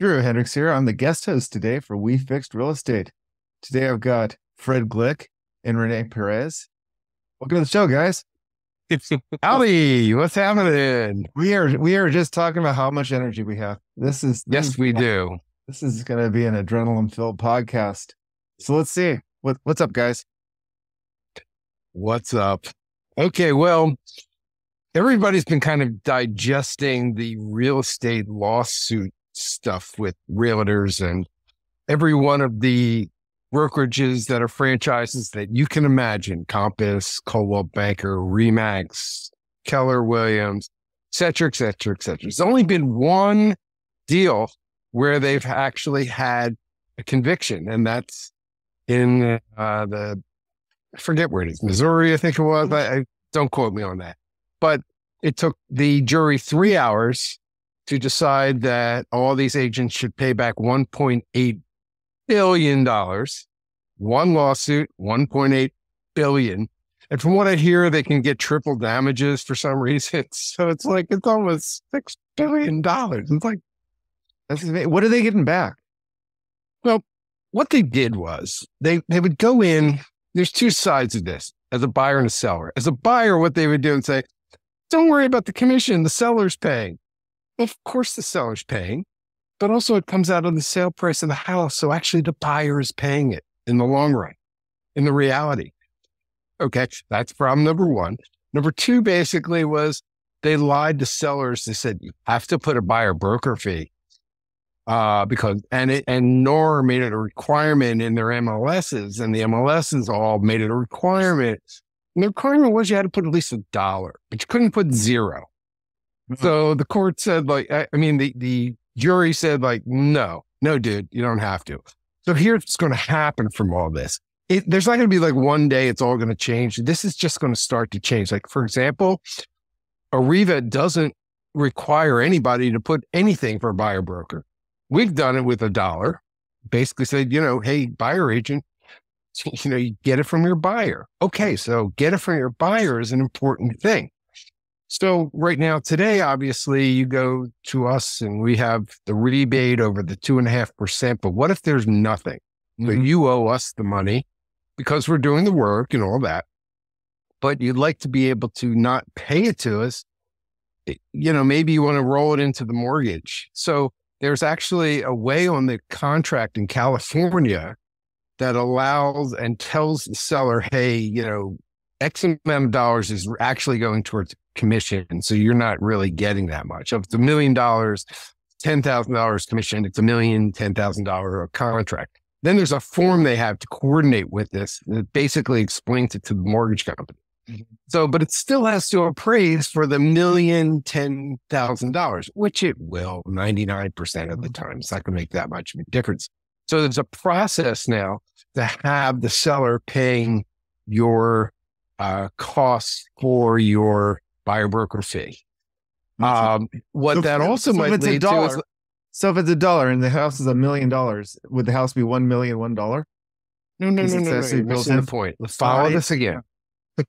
Drew Hendricks here. I'm the guest host today for We Fixed Real Estate. Today I've got Fred Glick and René Pérez. Welcome to the show, guys. Howdy, what's happening? We are we are just talking about how much energy we have. This is this Yes, is- we do. This is going to be an adrenaline filled podcast. So let's see what what's up, guys. What's up? Okay, well, everybody's been kind of digesting the real estate lawsuit stuff with realtors and every one of the brokerages that are franchises that you can imagine Compass, Coldwell Banker, Remax, Keller Williams, et cetera, et cetera, et cetera. There's only been one deal where they've actually had a conviction, and that's in uh, the I forget where it is, Missouri, I think it was. I, I don't quote me on that, but it took the jury three hours to decide that all these agents should pay back 1.8 billion dollars. One lawsuit, 1.8 billion. And from what I hear, they can get triple damages for some reason. So it's like it's almost six billion dollars. It's like what are they getting back? Well, what they did was they they would go in. There's two sides of this as a buyer and a seller. As a buyer, what they would do and say, "Don't worry about the commission. The seller's paying." Of course, the seller's paying, but also it comes out of the sale price of the house. So actually, the buyer is paying it in the long run, in the reality. Okay, that's problem number one. Number two, basically, was they lied to sellers. They said you have to put a buyer broker fee uh, because and it and NAR made it a requirement in their MLSs, and the MLSs all made it a requirement. And the requirement was you had to put at least a dollar, but you couldn't put 0 So mm-hmm. the court said, like, I, I mean, the the jury said, like, no, no, dude, you don't have to. So here's what's going to happen from all this. It, there's not going to be like one day it's all going to change. This is just going to start to change. Like, for example, Arrivva doesn't require anybody to put anything for a buyer broker. We've done it with a dollar. Basically said, you know, hey, buyer agent, you know, you get it from your buyer. Okay, so get it from your buyer is an important thing. So right now, today, obviously, you go to us and we have the rebate over the two and a half percent. But what if there's nothing? But Mhm. you owe us the money because we're doing the work and all that. But you'd like to be able to not pay it to us. You know, maybe you want to roll it into the mortgage. So there's actually a way on the contract in California that allows and tells the seller, hey, you know, X amount of dollars is actually going towards commission. So you're not really getting that much. If it's a million dollars, $10,000 commission, it's a million, $10,000 contract. Then there's a form they have to coordinate with this that basically explains it to the mortgage company. Mhm. So, but it still has to appraise for the million, ten thousand dollars, which it will 99% of the time. It's not going to make that much of a difference. So there's a process now to have the seller paying your uh, costs for your buyer broker fee. Um, what So that if- also so might it's a lead to is So if it's a dollar and the house is a million dollars, would the house be one million one dollar? No, no, Because no, it's no, no. actually missing the point. Let's follow Fine. this again.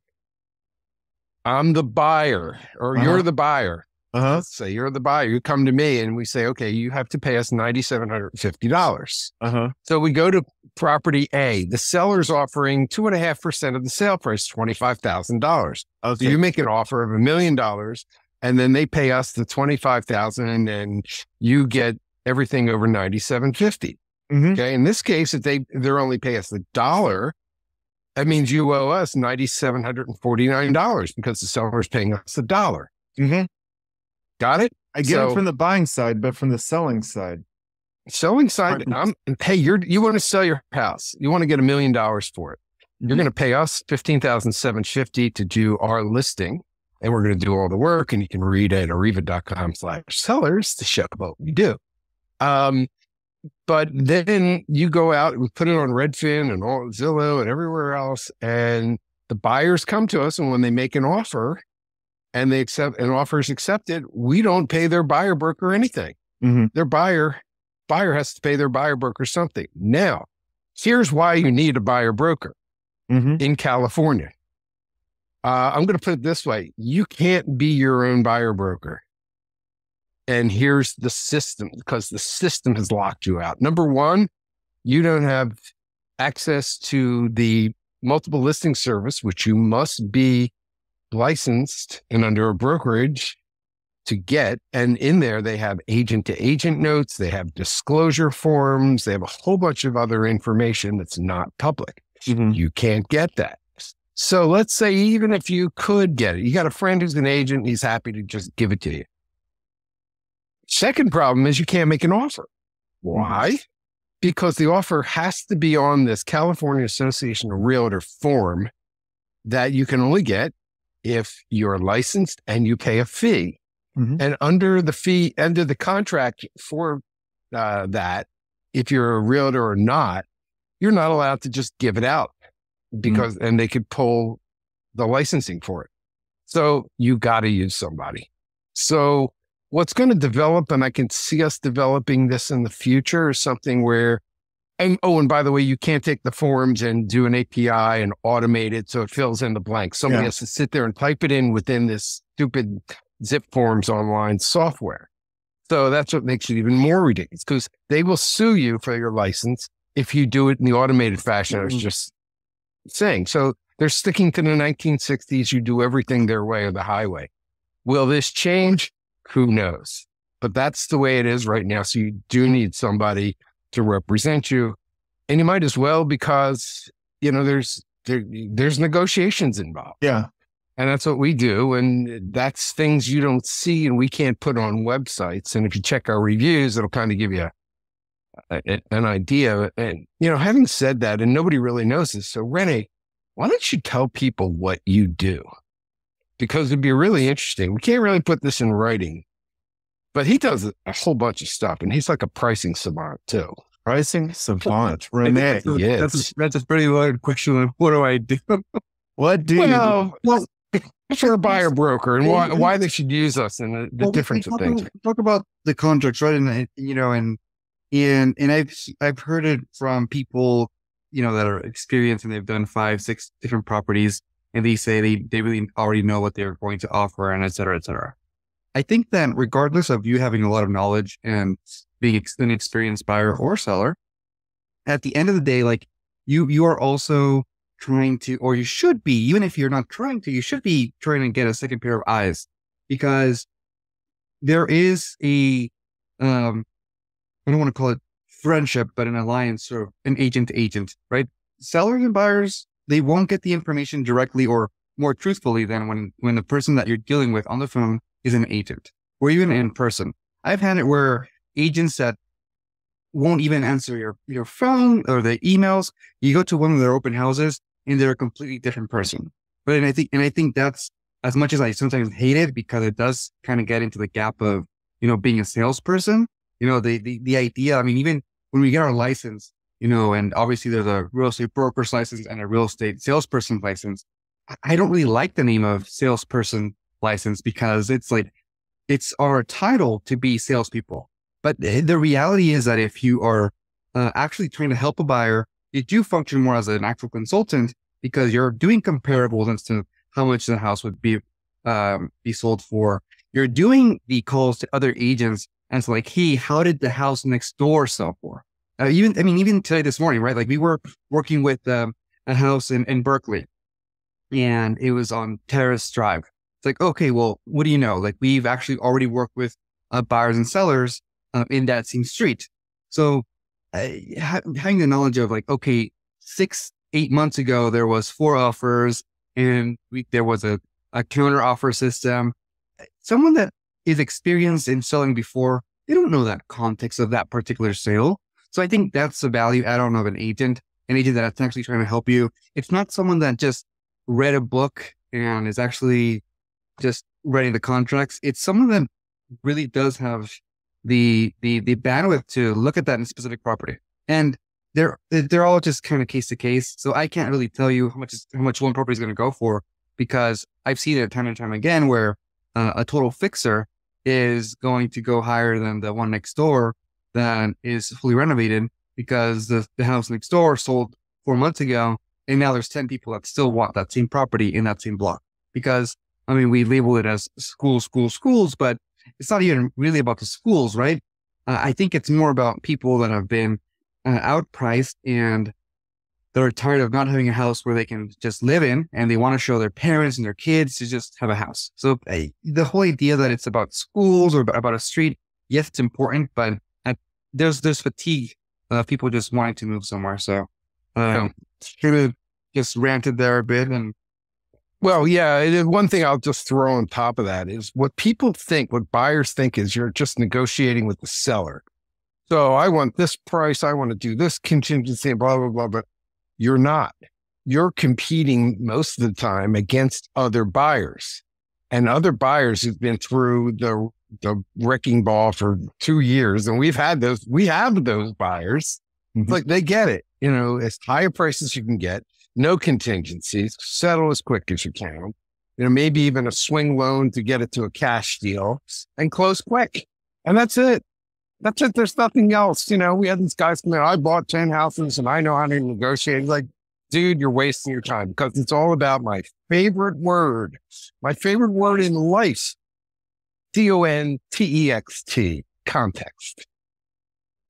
I'm the buyer, or Uh-huh. you're the buyer. Uh huh. Let's say you're the buyer. You come to me and we say, okay, you have to pay us $9,750. Uh huh. So we go to property A. The seller's offering two and a half percent of the sale price, $25,000. So you make an offer of a million dollars and then they pay us the 25,000 and you get everything over 9750. Mhm. Okay. In this case, if they they're only pay us the dollar, that means you owe us ninety seven hundred and forty nine dollars because the seller is paying us the dollar. Mhm. Got it? I get it from the buying side, but from the selling side, Selling side, I'm, hey, you're you want to sell your house, you want to get a million dollars for it. You're Mhm. going to pay us fifteen thousand seven fifty to do our listing, and we're going to do all the work. And you can read it at arrivva.com slash sellers to show what we do. Um, but then you go out, we put it on Redfin and all Zillow and everywhere else, and the buyers come to us, and when they make an offer, and they accept an offer is accepted, we don't pay their buyer broker anything. Mhm. Their buyer buyer has to pay their buyer broker something. Now, here's why you need a buyer broker Mhm. in California. Uh, I'm going to put it this way: you can't be your own buyer broker. And here's the system because the system has locked you out. Number one, you don't have access to the multiple listing service, which you must be licensed and under a brokerage to get. And in there, they have agent to agent notes, they have disclosure forms, they have a whole bunch of other information that's not public. Mhm. You can't get that. So let's say, even if you could get it, you got a friend who's an agent, he's happy to just give it to you. Second problem is you can't make an offer. Why? Because the offer has to be on this California Association of Realtor form that you can only get if you're licensed and you pay a fee. Mhm. And under the fee, under the contract for uh, that, if you're a realtor or not, you're not allowed to just give it out because, and they could pull the licensing for it. So you got to use somebody. So what's going to develop, and I can see us developing this in the future, is something where, and oh, and by the way, you can't take the forms and do an API and automate it so it fills in the blanks. Somebody Yeah. has to sit there and type it in within this stupid zip forms online software. So that's what makes it even more ridiculous because they will sue you for your license if you do it in the automated fashion I was Mhm. just saying. So they're sticking to the 1960s. You do everything their way or the highway. Will this change? Who knows? But that's the way it is right now. So you do need somebody to represent you. And you might as well because, you know, there's there, there's negotiations involved. Yeah. And that's what we do. And that's things you don't see and we can't put on websites. And if you check our reviews, it'll kind of give you a, a- an idea. And, you know, having said that, and nobody really knows this. So, René, why don't you tell people what you do? Because it'd be really interesting. We can't really put this in writing, but he does a whole bunch of stuff and he's like a pricing savant too. Pricing savant. René. That's a, Yes. that's a, that's a pretty loaded question. What do I do? What do you Well, well, for a buyer broker and why, why they should use us and the, the Well, difference of things. about- Talk about the contracts, right? And you know, and and and I've I've heard it from people, you know, that are experienced and they've done five, six different properties, and they say they they really already know what they're going to offer, and et cetera, et cetera. I think that regardless of you having a lot of knowledge and being an experienced buyer or seller, at the end of the day, like you you are also trying to, or you should be, even if you're not trying to, you should be trying to get a second pair of eyes because there is a um I don't want to call it friendship, but an alliance or an agent to agent, right? Sellers and buyers, they won't get the information directly or more truthfully than when when the person that you're dealing with on the phone is an agent or even in mm-hmm. person. I've had it where agents that won't even answer your your phone or the emails. You go to one of their open houses and they're a completely different person. But and I think and I think that's as much as I sometimes hate it because it does kind of get into the gap of, you know, being a salesperson, you know, the, the, the idea, I mean, even when we get our license, you know, and obviously there's a real estate broker's license and a real estate salesperson license. I don't really like the name of salesperson license because it's like, it's our title to be salespeople. But the reality is that if you are uh, actually trying to help a buyer, you do function more as an actual consultant because you're doing comparables as to how much the house would be um, be sold for. You're doing the calls to other agents and it's like, hey, how did the house next door sell for? Uh, even I mean, even today this morning, right? Like we were working with um, a house in, in Berkeley, and it was on Terrace Drive. It's like, okay, well, what do you know? Like we've actually already worked with uh, buyers and sellers um, in that same street. So uh, ha- having the knowledge of like, okay, six, eight months ago, there was four offers and we, there was a, a counter offer system. Someone that is experienced in selling before, they don't know that context of that particular sale. So I think that's the value add on of an agent, an agent that's actually trying to help you. It's not someone that just read a book and is actually just writing the contracts. It's some of them really does have the the the bandwidth to look at that in specific property. And they're they're all just kind of case to case. So I can't really tell you how much is, how much one property is going to go for because I've seen it time and time again where uh, a total fixer is going to go higher than the one next door that is fully renovated because the, the house next door sold four months ago and now there's 10 people that still want that same property in that same block because I mean we label it as school school schools but it's not even really about the schools, right? Uh, I think it's more about people that have been uh, outpriced and they're tired of not having a house where they can just live in and they want to show their parents and their kids to just have a house. So uh, the whole idea that it's about schools or about a street, yes, it's important, but there's there's fatigue of people just wanting to move somewhere. So um, should have just ranted there a bit and well, yeah. One thing I'll just throw on top of that is what people think, what buyers think is you're just negotiating with the seller. So I want this price. I want to do this contingency, blah, blah, blah. But you're not. You're competing most of the time against other buyers and other buyers who've been through the, the wrecking ball for two years. And we've had those, we have those buyers. Mm-hmm. Like they get it. You know, as high a price as you can get no contingencies, settle as quick as you can. You know, maybe even a swing loan to get it to a cash deal and close quick. And that's it. That's it. There's nothing else. You know, we had these guys come in, I bought 10 houses and I know how to negotiate. Like, dude, you're wasting your time because it's all about my favorite word, my favorite word in life, D O N T E X T, context.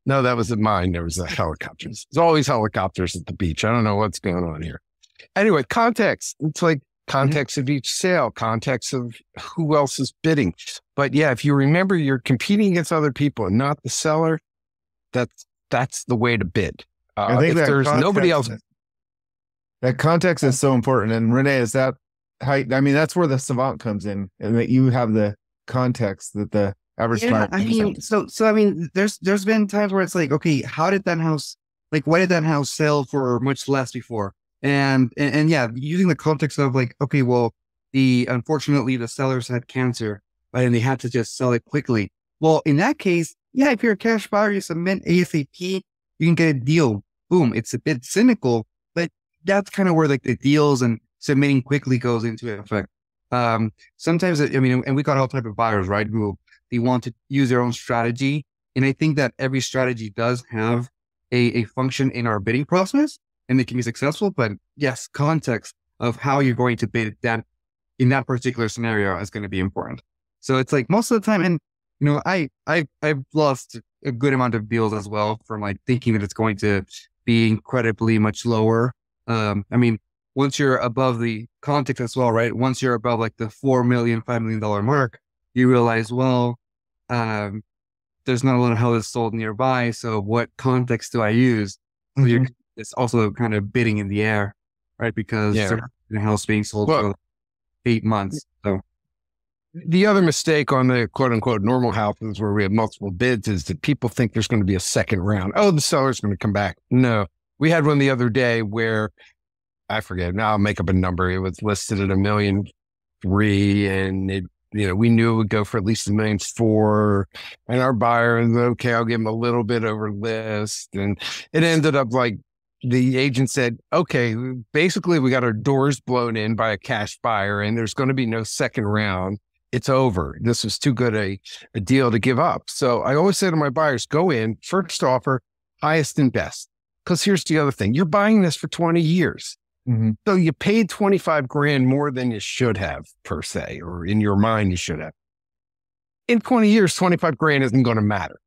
No, that wasn't mine. There was the helicopters. There's always helicopters at the beach. I don't know what's going on here. Anyway, context. It's like mm-hmm. context mm-hmm. of each sale, context of who else is bidding. But yeah, if you remember you're competing against other people and not the seller, that's that's the way to bid. Uh, I think if there's nobody else. That context is so important. And René, is that how I mean that's where the savant comes in and that you have the context that the average yeah, I mean, so so I mean, there's there's been times where it's like, okay, how did that house like why did that house sell for much less before? And and, and yeah, using the context of like, okay, well, the unfortunately the sellers had cancer, and they had to just sell it quickly. Well, in that case, yeah, if you're a cash buyer, you submit ASAP, you can get a deal. Boom. It's a bit cynical, but that's kind of where like the deals and submitting quickly goes into effect. Um, sometimes, I mean, and we got all type of buyers, right? Who they want to use their own strategy. And I think that every strategy does have a, a function in our bidding process and it can be successful. But yes, context of how you're going to bid that in that particular scenario is going to be important. So it's like most of the time, and you know, I I I've lost a good amount of deals as well from like thinking that it's going to be incredibly much lower. Um, I mean, once you're above the context as well, right? Once you're above like the four million, five million dollar mark, you realize, well, um, there's not a lot of houses sold nearby. So what context do I use? Mm-hmm. it's also kind of bidding in the air, right? Because yeah. a house being sold well, for eight months. So the other mistake on the quote unquote normal houses where we have multiple bids is that people think there's going to be a second round. Oh, the seller's going to come back. No, we had one the other day where I forget now. I'll make up a number. It was listed at a million three, and it you know, we knew it would go for at least a million four. And our buyer okay, I'll give him a little bit over list. And it ended up like the agent said, okay, basically we got our doors blown in by a cash buyer and there's going to be no second round. It's over. This was too good a, a deal to give up. So I always say to my buyers, go in, first offer, highest and best. Because here's the other thing you're buying this for 20 years. Mm-hmm. So you paid 25 grand more than you should have, per se, or in your mind, you should have. In 20 years, 25 grand isn't going to matter.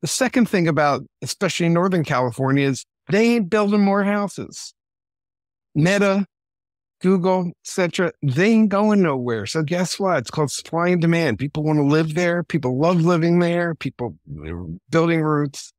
The second thing about, especially in Northern California, is they ain't building more houses. Meta, Google, etc. They ain't going nowhere. So guess what? It's called supply and demand. People want to live there. People love living there. People building roots.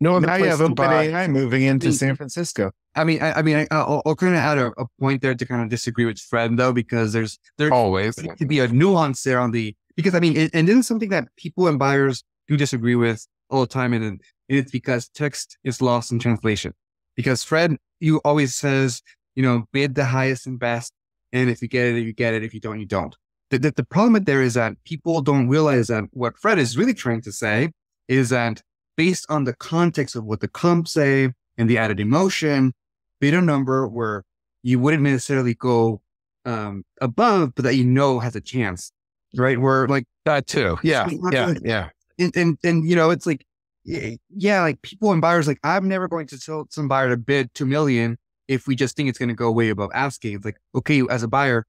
No other now place you have OpenAI moving into San Francisco. I mean, I, I mean, I, will I'll kind of add a, a, point there to kind of disagree with Fred though, because there's there always to be a nuance there on the because I mean, it, and this is something that people and buyers do disagree with all the time, and it's because text is lost in translation. Because Fred, you always says, you know, bid the highest and best, and if you get it, you get it. If you don't, you don't. The, the, the problem there is that people don't realize that what Fred is really trying to say is that based on the context of what the comp say and the added emotion, bid a number where you wouldn't necessarily go um, above, but that you know has a chance, right? Where like that too. Yeah. Yeah. Yeah. And, and, and, you know, it's like, yeah, like people and buyers, like I'm never going to tell some buyer to bid 2 million if we just think it's going to go way above asking. It's like, okay, as a buyer,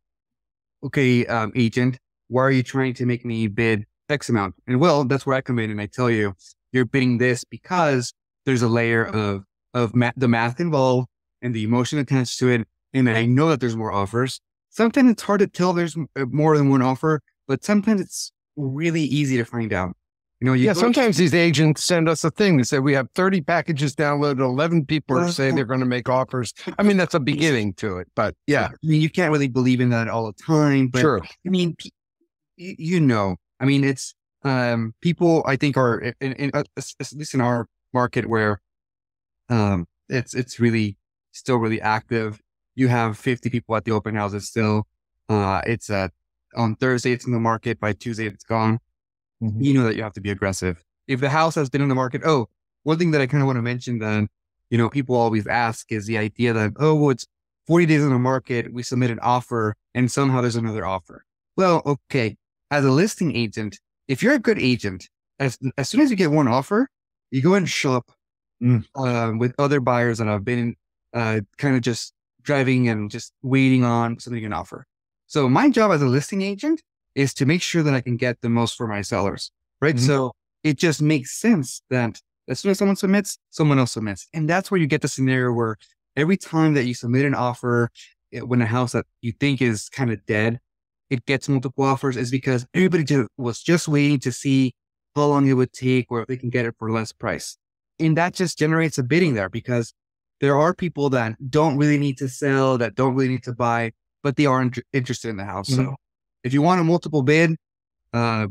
okay, um, agent, why are you trying to make me bid X amount? And well, that's where I come in and I tell you, you're bidding this because there's a layer of, of ma- the math involved and the emotion attached to it. And I know that there's more offers. Sometimes it's hard to tell there's uh, more than one offer, but sometimes it's really easy to find out. You know, you yeah, go- sometimes these agents send us a thing. They say we have 30 packages downloaded, 11 people are say they're going to make offers. I mean, that's a beginning to it, but yeah, I mean, you can't really believe in that all the time, but true. I mean, you know, I mean, it's um, people I think are in, in, in at least in our market where um, it's it's really still really active. You have 50 people at the open houses still. Uh, it's uh, on Thursday it's in the market. By Tuesday it's gone. Mhm. You know that you have to be aggressive. If the house has been in the market, oh, one thing that I kind of want to mention then, you know, people always ask is the idea that oh, well, it's 40 days in the market, we submit an offer, and somehow there's another offer. Well, okay. As a listing agent, if you're a good agent, as as soon as you get one offer, you go and shop Mm. uh, with other buyers that have been uh, kind of just driving and just waiting on something an offer. So my job as a listing agent is to make sure that I can get the most for my sellers, right? Mhm. So it just makes sense that as soon as someone submits, someone else submits, and that's where you get the scenario where every time that you submit an offer, it- when a house that you think is kind of dead, it gets multiple offers is because everybody was just waiting to see how long it would take or if they can get it for less price. And that just generates a bidding there because there are people that don't really need to sell, that don't really need to buy, but they are int- interested in the house. So if you want a multiple bid, uh,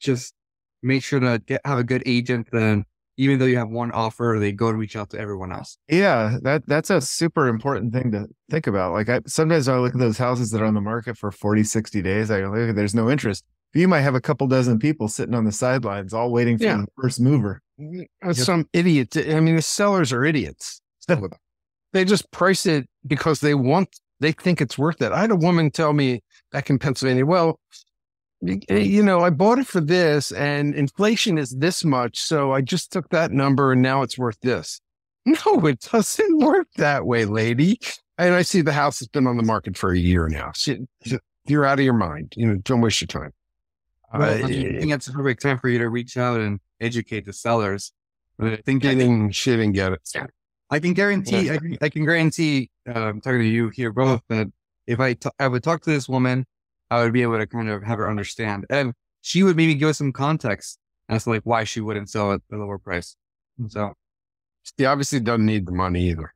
just make sure to get, have a good agent. Then even though you have one offer, they go and reach out to everyone else. Yeah, that that's a super important thing to think about. Like I sometimes I look at those houses that are on the market for 40, 60 days. I look, there's no interest. You might have a couple dozen people sitting on the sidelines, all waiting for Yeah. the first mover. Uh, Some idiots. I mean, the sellers are idiots. They just price it because they want, they think it's worth it. I had a woman tell me back in Pennsylvania, well, you know, I bought it for this and inflation is this much. So I just took that number and now it's worth this. No, it doesn't work that way, lady. And I see the house has been on the market for a year now. So you're out of your mind. You know, don't waste your time. Well, Uh, I think that's a perfect time for you to reach out and educate the sellers. I think I, getting shit and get it. I can guarantee, I can, I can guarantee, um, talking to you here both, that if I I would talk to this woman, I would be able to kind of have her understand, and she would maybe give us some context as to like why she wouldn't sell at a lower price. Mm-hmm. So she obviously doesn't need the money either.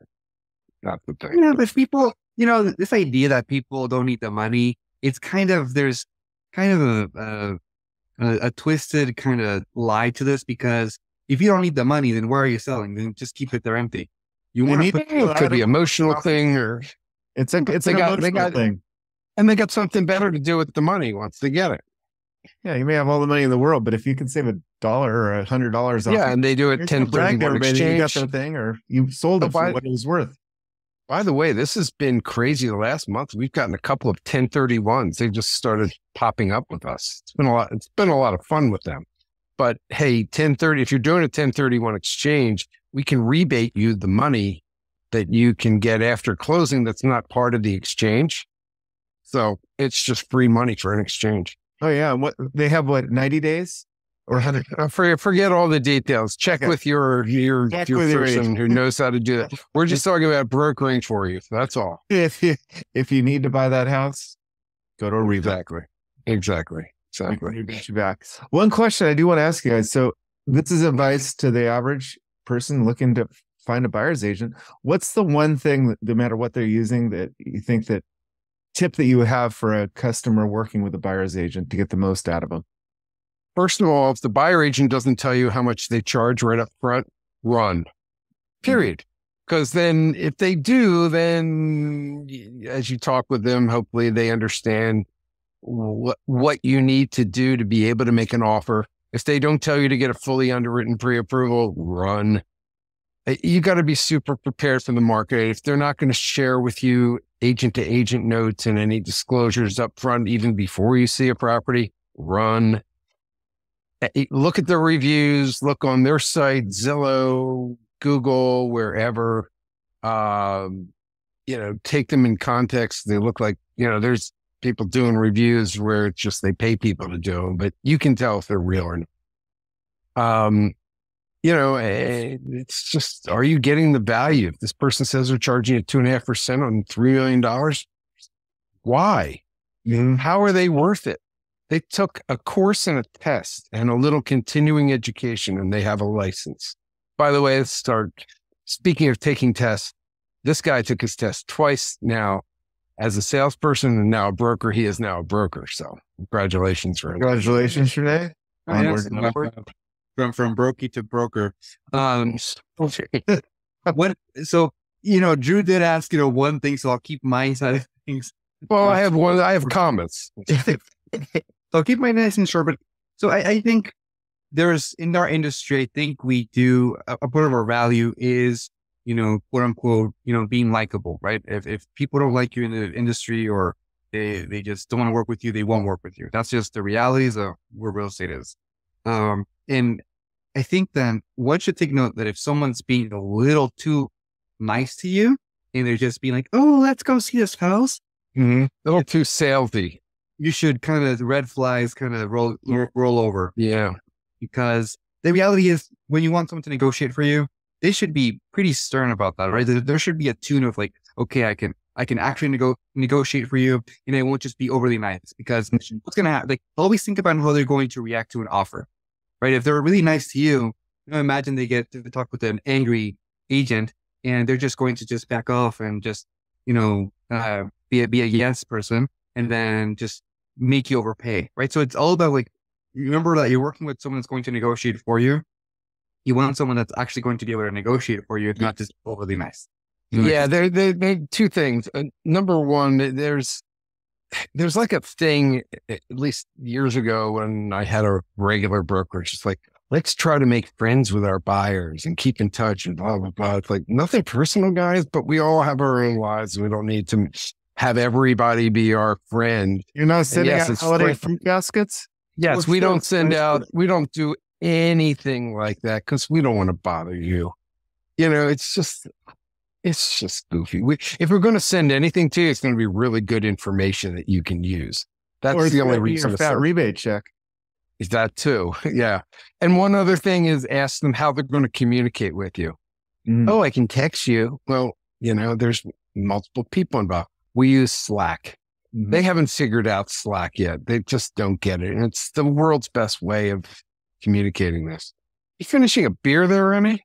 That's the thing. yeah, but people, you know, this idea that people don't need the money, it's kind of there's kind of a a, a, a twisted kind of lie to this because if you don't need the money, then why are you selling? Then just keep it there empty. You want to need put it. Could be emotional thing or It's a it's They an got- they got- thing. And they got something better to do with the money once they get it. Yeah, you may have all the money in the world, but if you can save a dollar or a hundred dollars, Yeah, and they do it ten no brag to thirty one everybody that you got exchange. thing, or you sold So it for by- what it was worth. By the way, this has been crazy the last month. We've gotten a couple of 1031s. They just started popping up with us. It's been a lot. It's been a lot of fun with them. But hey, 1030, if you're doing a 1031 exchange, we can rebate you the money that you can get after closing that's not part of the exchange. So it's just free money for an exchange. Oh yeah, what they have what ninety days or hundred? Uh, forget, all the details. Check Okay. with your your, Check your with person who knows how to do that. We're just talking about brokering for you. That's all. If you if you need to buy that house, go to a rebate. Exactly. Exactly. Exactly. rebate you back. One question I do want to ask you guys. So this is advice to the average person looking to find a buyer's agent. What's the one thing that no matter what they're using that you think that tip that you have for a customer working with a buyer's agent to get the most out of them? First of all, if the buyer agent doesn't tell you how much they charge right up front, run. Period. Because then if they do, then as you talk with them, hopefully they understand what what you need to do to be able to make an offer. If they don't tell you to get a fully underwritten pre-approval, run. Uh, You got to be super prepared for the market. If they're not going to share with you agent to agent notes and any disclosures up front, even before you see a property, run. Look at the reviews, look on their site, Zillow, Google, wherever. Um, you know, take them in context. They look like, you know, there's people doing reviews where it's just they pay people to do them, but you can tell if they're real or not. Um, you know, eh, it's just, are you getting the value? If this person says they're charging you two and a half percent on $3 million, why? Mhm. How are they worth it? They took a course and a test and a little continuing education and they have a license. By the way, let's start. Speaking of taking tests, this guy took his test twice now as a salesperson and now a broker. He is now a broker. So congratulations for him. Congratulations, René. Onward yes, and upward. From from brokey to broker. Um, what? So you know, Drew did ask you know one thing, so I'll keep my side of things. Well, I have one, I have comments. so I'll keep my nice and short. But so I, I think there's in our industry, I think we do a, a part of our value is you know quote unquote you know being likable, right? If if people don't like you in the industry or they they just don't want to work with you, they won't work with you. That's just the realities of where real estate is. Um, and I think then one should take note that if someone's being a little too nice to you and they're just being like, "Oh, let's go see this house," Mm-hmm. A little too salesy. you should kind of red flags kind of roll roll over Yeah. because the reality is when you want someone to negotiate for you, they should be pretty stern about that, right? There, there should be a tune of like, okay, I can I can actually nego- negotiate for you, and it won't just be overly nice because what's gonna happen? Like, always think about how they're going to react to an offer, right? If they're really nice to you, you know, imagine they get to talk with an angry agent, and they're just going to just back off and just, you know, uh, be a, be a yes person, and then just make you overpay, right? So it's all about like, remember that you're working with someone that's going to negotiate for you. You want someone that's actually going to be able to negotiate for you, not just overly nice. You know, Yeah, there, there, there two things. Uh, number one, there's there's like a thing, at least years ago when I had a regular brokerage, it's like, let's try to make friends with our buyers and keep in touch and blah, blah, blah. It's like nothing personal, guys, but we all have our own lives. We don't need to have everybody be our friend. You're not sending yes, out holiday free. fruit baskets? Yes, we don't send out, we don't do anything like that because we don't want to bother you. You know, it's just, it's just goofy. We, if we're going to send anything to you, it's going to be really good information that you can use. That's or the only reason to fat send- rebate check. is that too. yeah. And one other thing is ask them how they're going to communicate with you. Mm. Oh, I can text you. Well, you know, there's multiple people involved. We use Slack. Mhm. They haven't figured out Slack yet. They just don't get it. And it's the world's best way of communicating this. You finishing a beer there, Remy?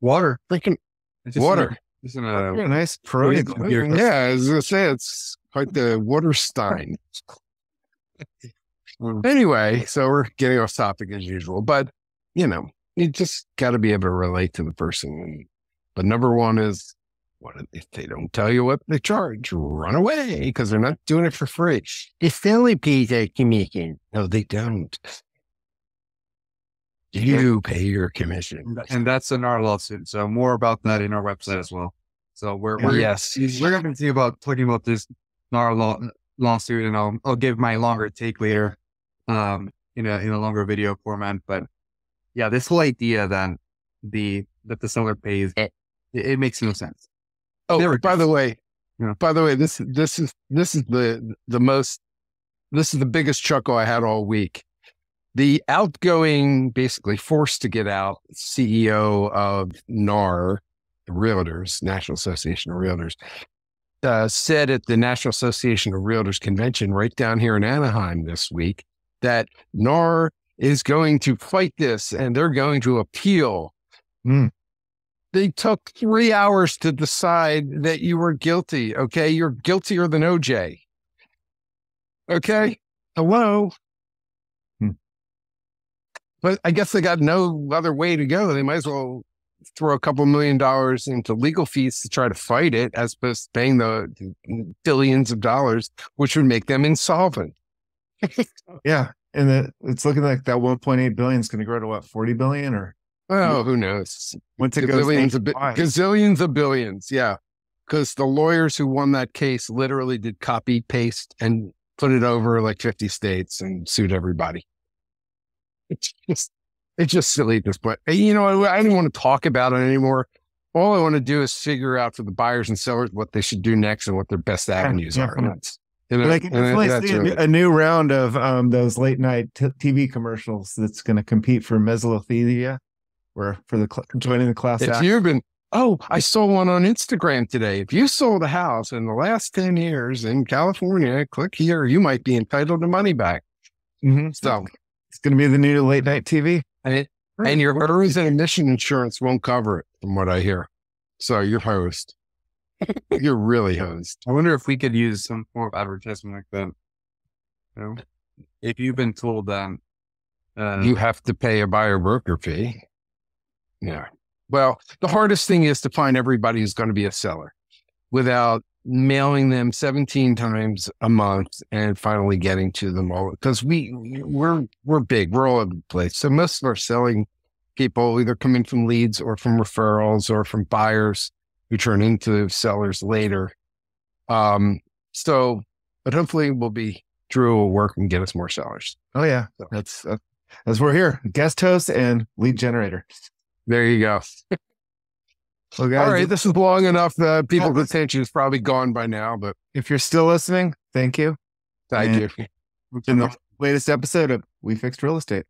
water. Freaking water. You're a, a nice pro. yeah, you're- I was gonna say it's quite the water stein. anyway, so we're getting off topic as usual, but you know, you just got to be able to relate to the person. But number one is, what if they don't tell you what they charge? Run away because they're not doing it for free. The seller pays their commission. No, they don't. You pay your commission. and that's in our lawsuit. So more about that in our website as well. So we're, we're Yes. we're going to see about talking about this our law, lawsuit, and I'll I'll give my longer take later, um, in a in a longer video format. But yeah, this whole idea that the that the seller pays it, it makes no sense. Oh, Never by does. the way, Yeah. by the way, this this is this is the the most this is the biggest chuckle I had all week. The outgoing, basically forced to get out CEO of NAR, Realtors, National Association of Realtors, uh, said at the National Association of Realtors convention right down here in Anaheim this week that NAR is going to fight this and they're going to appeal. Hmm. They took three hours to decide that you were guilty. Okay. You're guiltier than OJ. Okay. Hello. But I guess they got no other way to go. They might as well throw a couple million dollars into legal fees to try to fight it as opposed to paying the billions of dollars, which would make them insolvent. Yeah. And the, it's looking like that 1.8 billion is going to grow to what, 40 billion or Oh, who knows? once it goes Gazillions of, bi- nationwide. gazillions of billions. Yeah. Because the lawyers who won that case literally did copy, paste, and put it over like 50 states and sued everybody. It's just, it's just silly at this point. You know, I, I don't want to talk about it anymore. All I want to do is figure out for the buyers and sellers what they should do next and what their best avenues are. And definitely. that's, You know, But I can and definitely that's a, really- new- a new round of um, those late night t- TV commercials that's going to compete for mesothelioma, or for the cl- joining the class if act. you've been, oh, I saw one on Instagram today. If you sold a house in the last 10 years in California, click here. You might be entitled to money back. Mhm. So, It's going to be the new late night TV. and, it, and your errors and admission insurance won't cover it, from what I hear. So you're hosed. you're really hosed. I wonder if we could use some form of advertisement like that. You know, if you've been told that, uh, You have to pay a buyer broker fee. Yeah. Well, the hardest thing is to find everybody who's going to be a seller without mailing them 17 times a month and finally getting to them all because we we're we're big we're all over the place. So most of our selling people either coming from leads or from referrals or from buyers who turn into sellers later. Um so but hopefully we'll be drew will work and get us more sellers. Oh yeah, that's uh, that's we're here. Guest host and lead generator. there you go Guys, all right this is long enough uh, people's Yeah. attention is probably gone by now but if you're still listening, thank you. thank And- you In the latest episode of We Fixed Real Estate.